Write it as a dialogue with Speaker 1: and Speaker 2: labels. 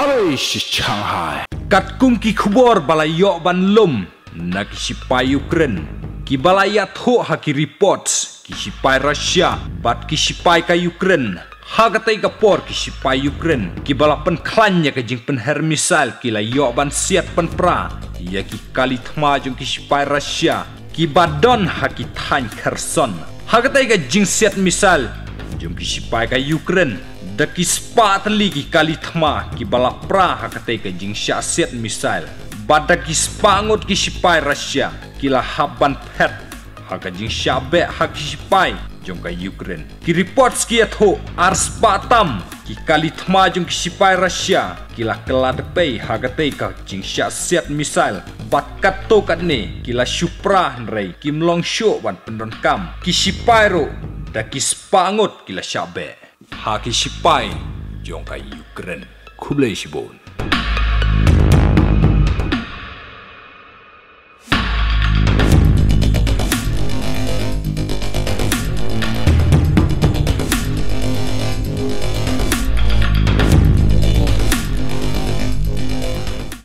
Speaker 1: Si Shanghai. Kat kum ki khubor balayo ban lum na ki sipai Ukraine. Ki balaya tho ha ki reports ki Russia bat ki ka Ukraine. Hagatai ka por ki sipai Ukraine ki balapan klanya ka jing pen her misal ki la yo ban siat pen pra ya ki kali thma jung Russia ki badon ha ki than Kherson. Hagatai ka jing siat misal jung ki sipai ka Ukraine. Da ki ki kali thma ki bala pra hakate ka jing set missile bada ki spangot ki sipai Russia ki la haban pet. Haka jing sha be hak sipai. Jong ka Ukraine. Ki reports ki atho ars batam ki kali thma jong ki sipai Russia ki la kelad pe hakate ka jing set missile bat ne ki la supra rei kim long show wan pendon kam. Ki da ki spangot ki la sha be haki sipai jong kai Ukraine kublai sibon